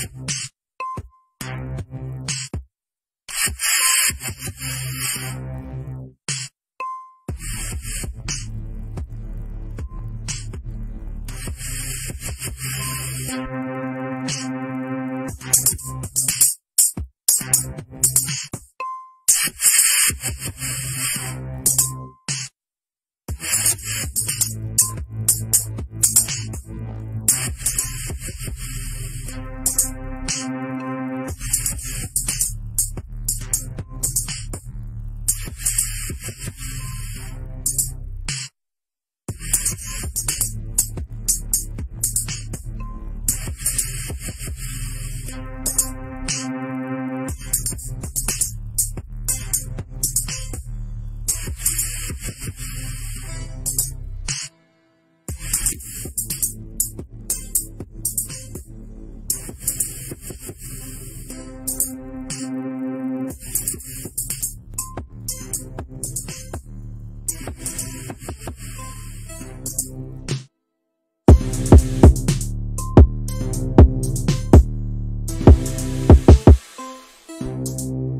Thank you. Podcast.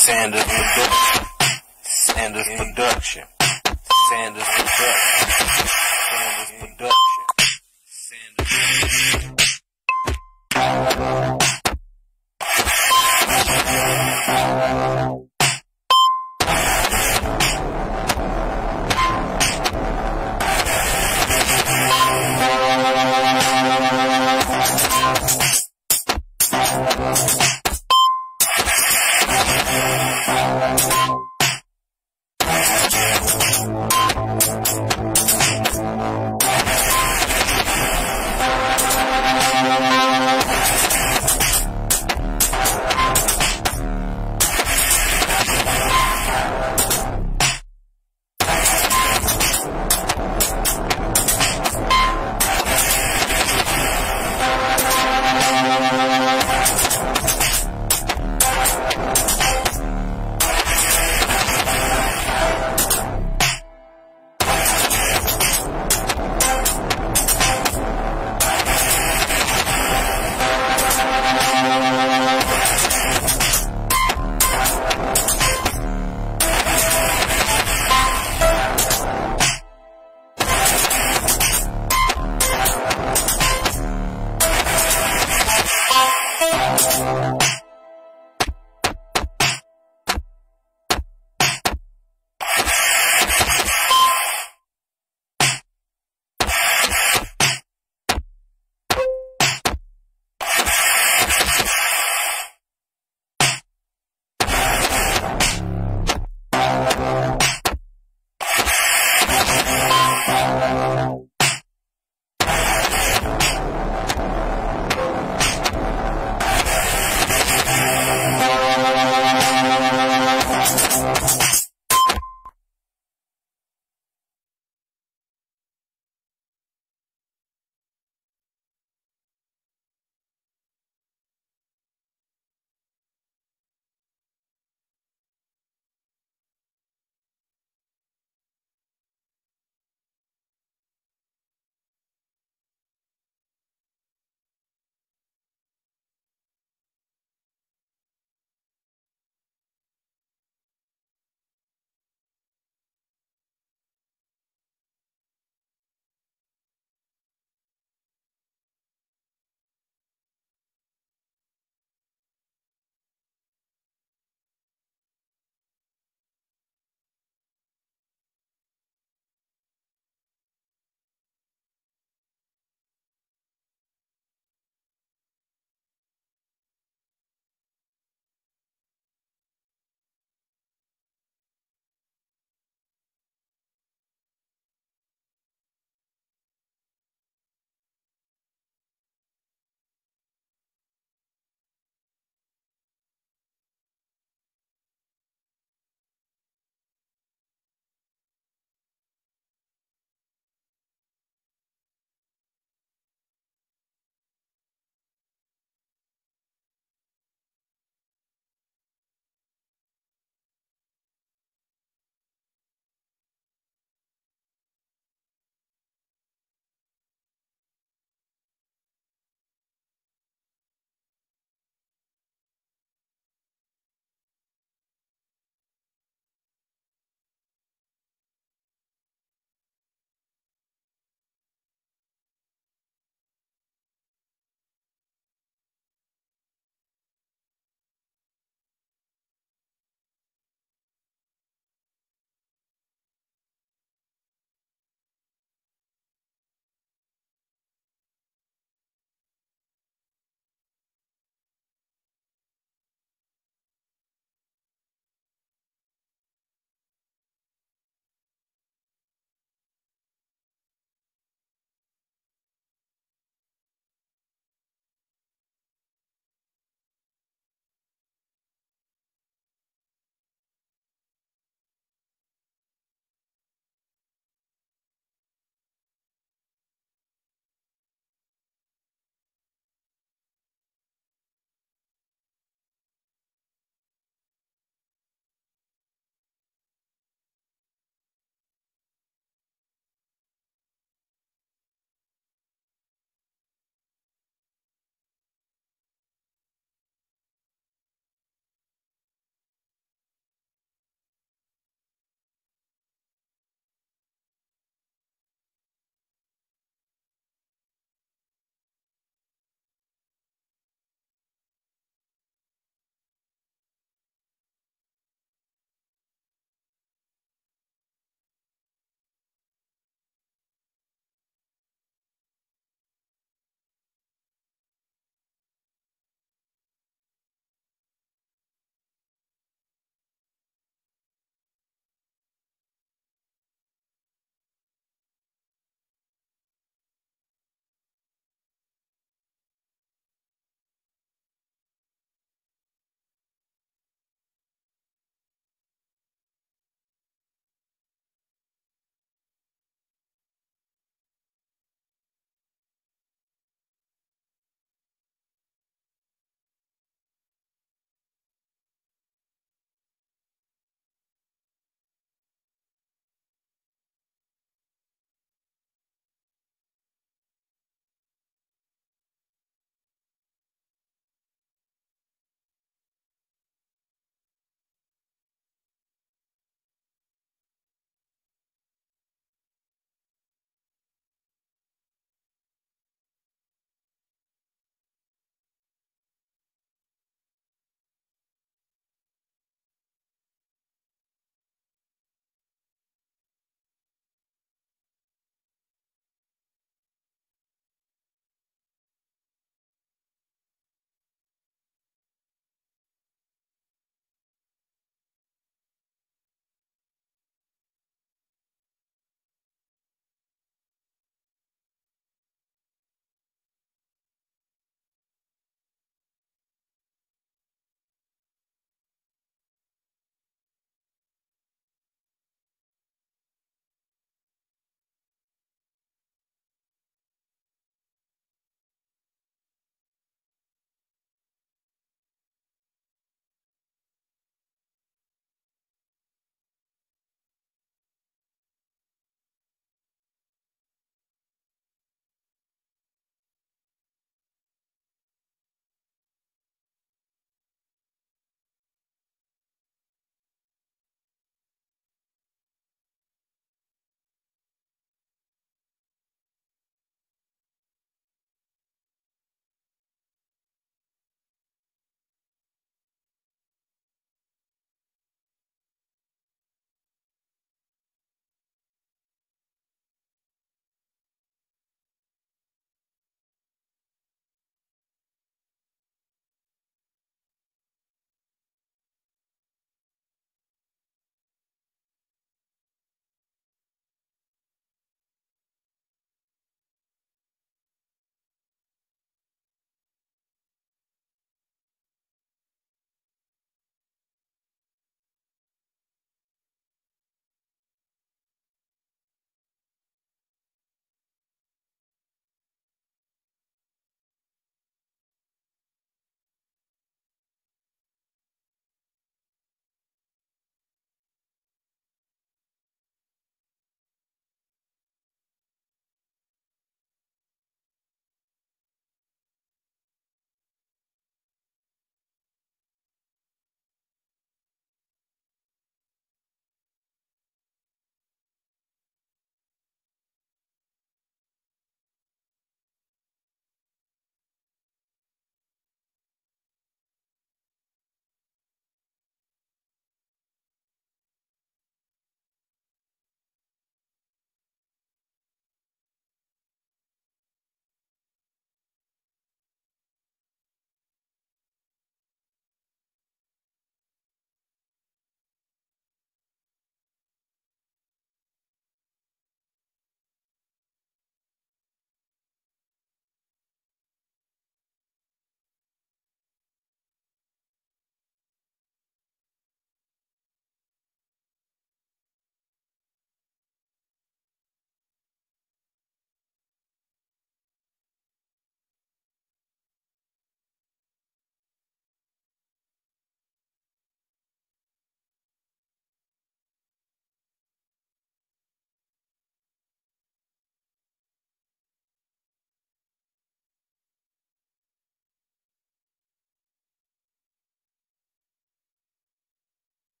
Sanders Production. Sanders Production. Sanders Production. Sanders Production.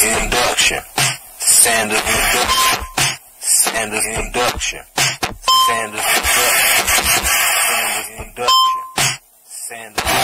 Production. Sanders Production. Sanders Production. Sanders Production. Sanders Production. Sanders